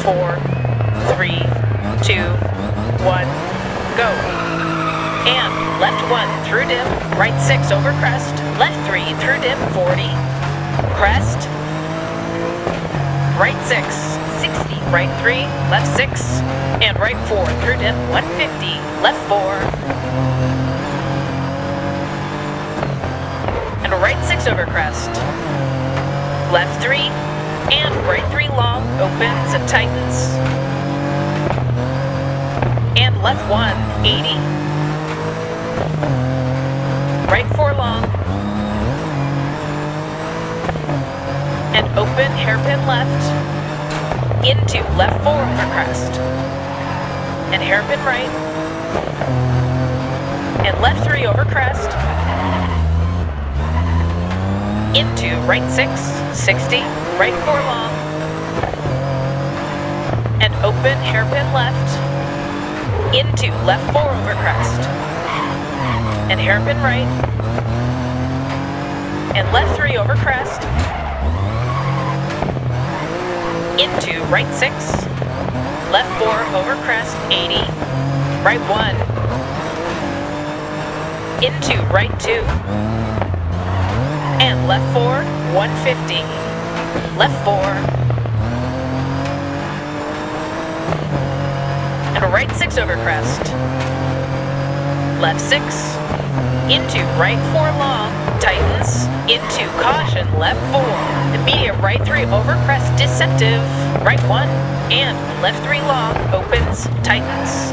four, three, two, one, go. And left one through dip, right six over crest, left three through dip, 40, crest, right six, 60, right three, left six, and right four through dip, 150, left four, and right six over crest, left three, and right three long, opens and tightens, and left one, 80, right four long, and open hairpin left, into left four over crest, and hairpin right, and left three over crest, into right six, 60, right four long, and open hairpin left, into left four over crest, and hairpin right, and left three over crest, into right six, left four over crest, 80, right one, into right two, and left four, 150, left four, and right six over crest, left six, into right four long, tightens, into caution, left four, immediate right three over crest, deceptive, right one, and left three long, opens, tightens,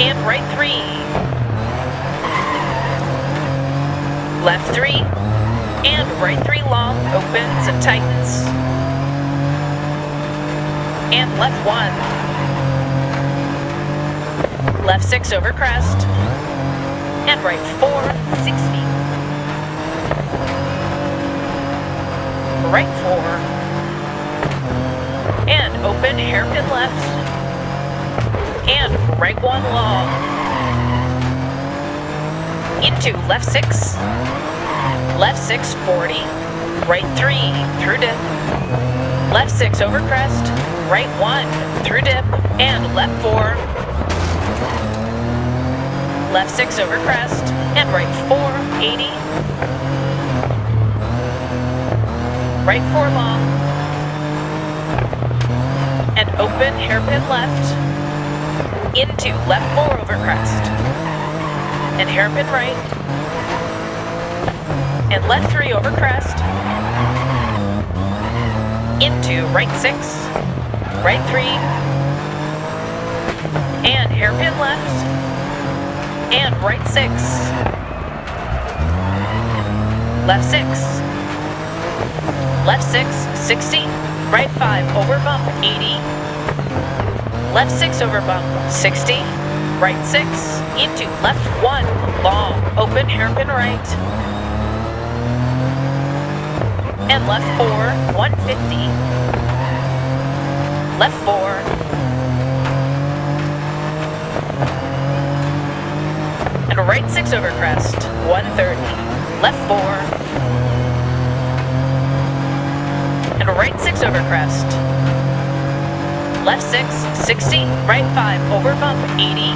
and right three, left three, and right three long, opens and tightens, and left one, left six over crest, and right four, 60, right four, and open hairpin left, and right one long, into left six, left six, 40, right three, through dip, left six over crest, right one, through dip, and left four, left six over crest, and right four, 80, right four long, and open hairpin left, into left four over crest, and hairpin right, and left three over crest, into right six, right three, and hairpin left, and right six, left six, left six, 60, right five, over bump, 80, left six over bump, 60, right six, into left one, long, open hairpin right, and left four, 150, left four, and right six over crest, 130, left four, and right six over crest, left six, 60, right five, over bump, 80,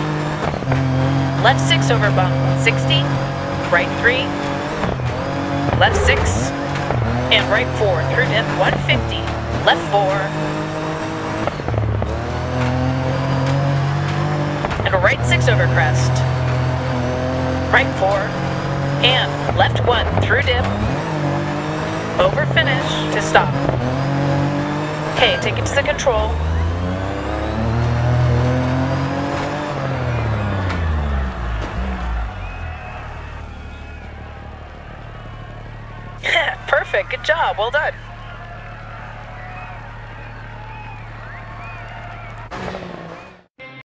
left six over bump, 60, right three, left six, and right four, through dip, 150, left four, and right six over crest, right four, and left one, through dip, over finish to stop. Okay, take it to the control. Perfect, good job, well done.